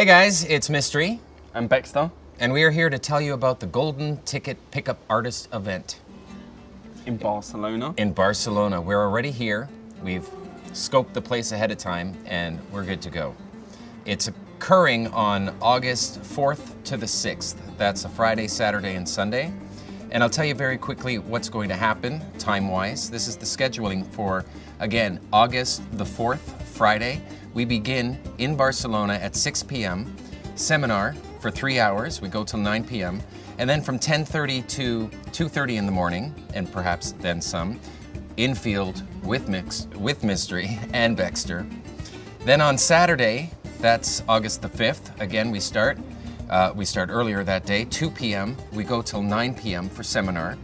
Hey guys, it's Mystery, I'm Beckster and we are here to tell you about the Golden Ticket Pickup Artist event in Barcelona. in Barcelona. We're already here. We've scoped the place ahead of time and we're good to go. It's occurring on August 4th to the 6th. That's a Friday, Saturday, and Sunday. And I'll tell you very quickly what's going to happen time wise. This is the scheduling for, again, August the 4th, Friday. We begin in Barcelona at 6 p.m. Seminar for three hours. We go till 9 p.m. And then from 10:30 to 2:30 in the morning, and perhaps then some, infield with mix with Mystery and Beckster. Then on Saturday, that's August the 5th. Again, we start. Uh, we start earlier that day, 2 p.m. We go till 9 p.m. for seminar,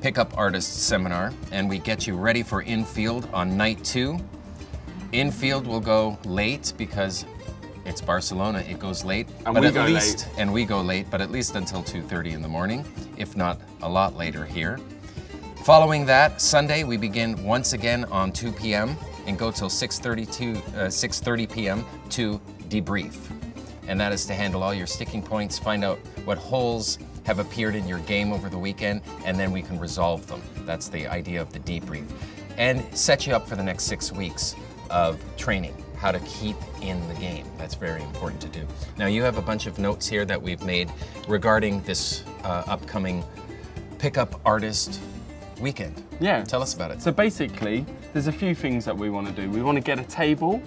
pickup artist seminar, and we get you ready for infield on night two. Infield will go late because it's Barcelona. It goes late, And but we at go least late. and we go late, but at least until 2:30 in the morning, if not a lot later here. Following that, Sunday we begin once again on 2 p.m. and go till 6:30 to uh, 6:30 p.m. to debrief, and that is to handle all your sticking points, find out what holes have appeared in your game over the weekend, and then we can resolve them. That's the idea of the debrief, and set you up for the next six weeks of training. How to keep in the game. That's very important to do. Now, you have a bunch of notes here that we've made regarding this uh, upcoming pickup artist weekend. Yeah. Tell us about it. So basically, there's a few things that we want to do. We want to get a table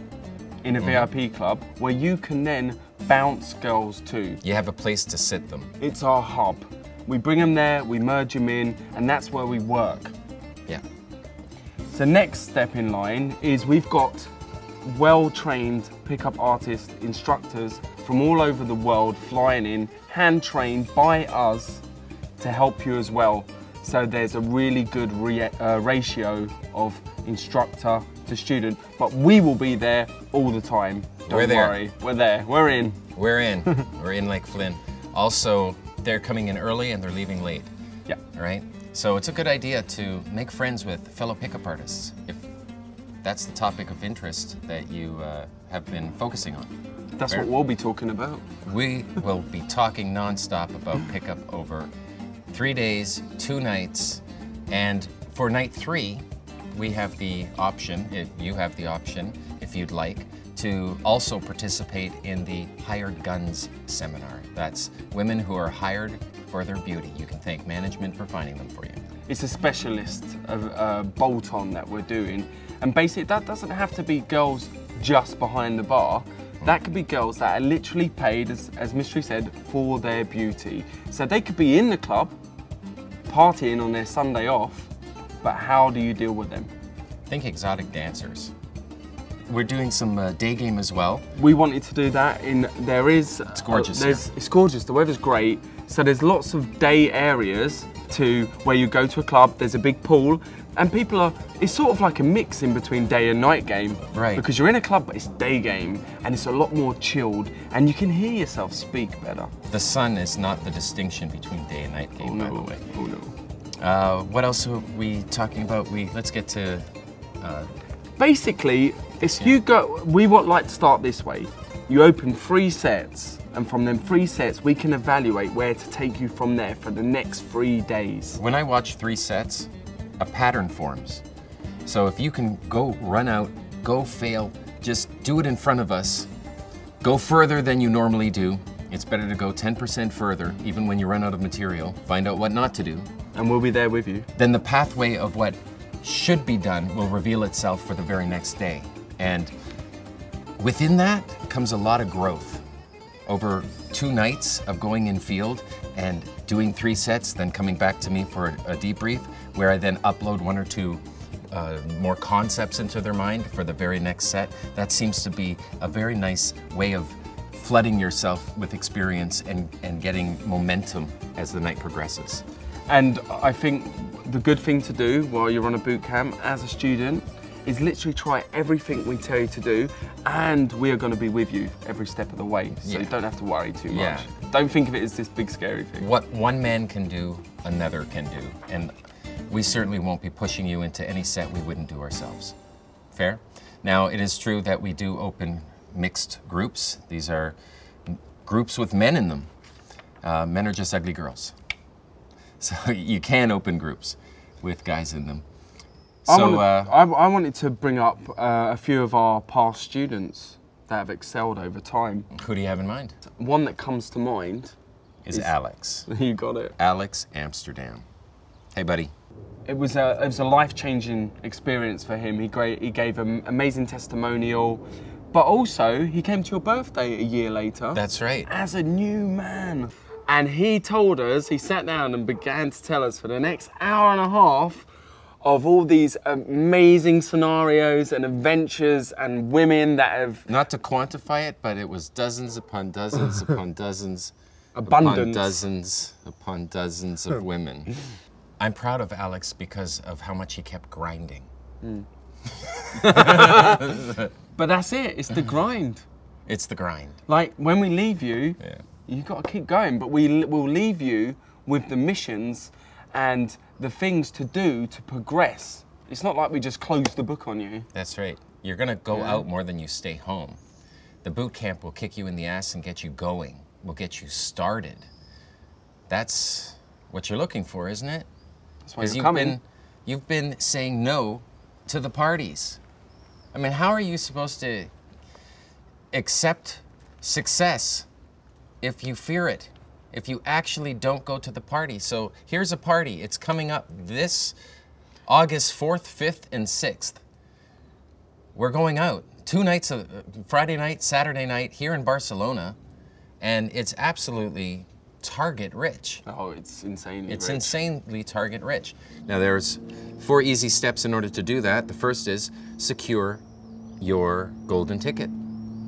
in a VIP club where you can then bounce girls to. You have a place to sit them. It's our hub. We bring them there, we merge them in, and that's where we work. So next step in line is we've got well-trained pickup artist instructors from all over the world flying in, hand-trained by us to help you as well. So there's a really good uh, ratio of instructor to student, but we will be there all the time. Don't We're there. worry, we're there, we're in. We're in. We're in Lake Flynn. Also, they're coming in early and they're leaving late. Yeah. All right. So it's a good idea to make friends with fellow pickup artists if that's the topic of interest that you uh, have been focusing on. That's Fair. what we'll be talking about. We will be talking nonstop about pickup over three days, two nights, and for night three, we have the option, if you have the option, if you'd like, to also participate in the Hired Guns seminar. That's women who are hired for their beauty. You can thank management for finding them for you. It's a specialist uh, bolt on that we're doing. And basically, that doesn't have to be girls just behind the bar. That could be girls that are literally paid, as, as Mystery said, for their beauty. So they could be in the club, partying on their Sunday off, but how do you deal with them? Think exotic dancers. We're doing some uh, day game as well. We wanted to do that in there is it's gorgeous there's it's gorgeous. The weather's great. So there's lots of day areas to where you go to a club. There's a big pool, and people are. It's sort of like a mix in between day and night game. Right. Because you're in a club, but it's day game, and it's a lot more chilled, and you can hear yourself speak better. The sun is not the distinction between day and night game, by the way. Oh no. Uh, what else are we talking about? We let's get to. Uh, Basically, if you go, we would like to start this way. You open three sets, and from them three sets, we can evaluate where to take you from there for the next three days. when I watch three sets, a pattern forms. So if you can go run out, go fail, just do it in front of us. Go further than you normally do. It's better to go 10% further, even when you run out of material. Find out what not to do. And we'll be there with you. Then the pathway of what should be done will reveal itself for the very next day. And within that comes a lot of growth. Over two nights of going in field and doing three sets, then coming back to me for a, a debrief, where I then upload one or two uh, more concepts into their mind for the very next set. That seems to be a very nice way of flooding yourself with experience and, and getting momentum as the night progresses. And I think the good thing to do while you're on a boot camp as a student is literally try everything we tell you to do, and we are going to be with you every step of the way. So Yeah. you don't have to worry too much. Yeah. Don't think of it as this big scary thing. What one man can do, another can do. And we certainly won't be pushing you into any set we wouldn't do ourselves. Fair? Now, it is true that we do open mixed groups. These are groups with men in them. Uh, men are just ugly girls. So you can open groups with guys in them. I, So wanted, uh, I, I wanted to bring up uh, a few of our past students that have excelled over time. who do you have in mind? One that comes to mind, Is Is- Alex. you got it. Alex Amsterdam. Hey, buddy. It was a it was a life changing experience for him. He great he gave an amazing testimonial, but also he came to your birthday a year later That's right. as a new man. And he told us, he sat down and began to tell us for the next hour and a half of all these amazing scenarios and adventures and women that have Not to quantify it, but it was dozens upon dozens upon dozens upon dozens upon dozens of women. I'm proud of Alex because of how much he kept grinding. Hmm. But that's it, it's the grind. It's the grind. Like when we leave you, Yeah. you got to keep going, but we will leave you with the missions and the things to do to progress. It's not like we just close the book on you. That's right. You're gonna go Yeah. out more than you stay home. The boot camp will kick you in the ass and get you going. Will get you started. That's what you're looking for, isn't it? That's why you're you've coming. been you've been saying no to the parties. I mean, how are you supposed to accept success if you fear it? If you actually don't go to the party. So here's a party. It's coming up this August 4th, 5th, and 6th. We're going out. Two nights of uh, Friday night, Saturday night here in Barcelona, and it's absolutely target rich. Oh, it's insanely It's rich. insanely target rich. Now, there's four easy steps in order to do that. The first is secure your golden ticket.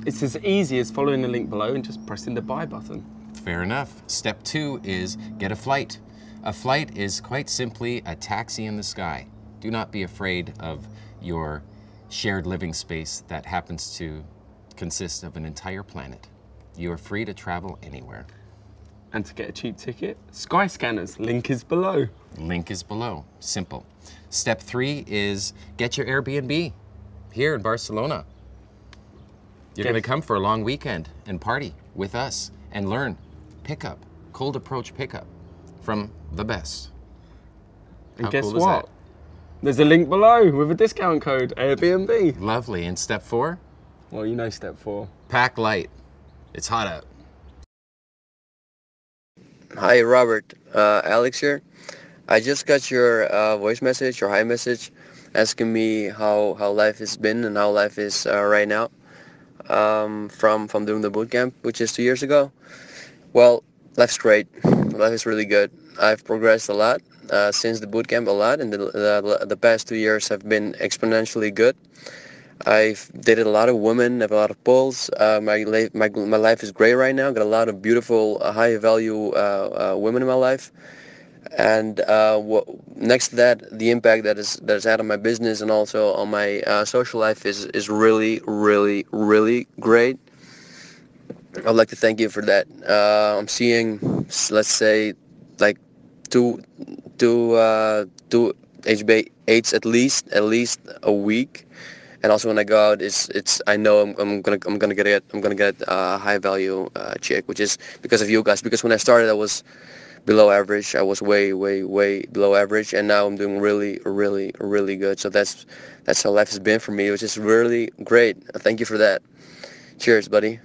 It's as easy as following the link below and just pressing the buy button. Fair enough. Step two is get a flight. A flight is quite simply a taxi in the sky. Do not be afraid of your shared living space that happens to consist of an entire planet. You are free to travel anywhere. And to get a cheap ticket, Skyscanner's, link is below. Link is below. Simple. Step three is get your Airbnb here in Barcelona. You're to come for a long weekend and party with us and learn pickup, cold approach pickup from the best. And How guess cool what? There's a link below with a discount code Airbnb. Lovely. And step four, Well, you know step four. pack light. It's hot out. Hi, Robert. Uh, Alex here. I just got your uh, voice message, your hi message, asking me how, how life has been and how life is uh, right now um, from from doing the boot camp, which is two years ago. Well, life's great. Life is really good. I've progressed a lot uh, since the boot camp, a lot, and the, the the past two years have been exponentially good. I've dated a lot of women, have a lot of pulls. Uh, my, my my life is great right now. Got a lot of beautiful, uh, high value uh, uh, women in my life, and uh, next to that, the impact that is that has had on my business and also on my uh, social life is is really, really, really great. I'd like to thank you for that. Uh, I'm seeing, let's say, like two, two, uh, two HB eights at least, at least a week. And also when I go out, it's it's I know I'm, I'm gonna I'm gonna get I'm gonna get a high value uh, chick, which is because of you guys. Because when I started, I was below average. I was way way way below average, and now I'm doing really really really good. So that's that's how life has been for me, which is really great. Thank you for that. Cheers, buddy.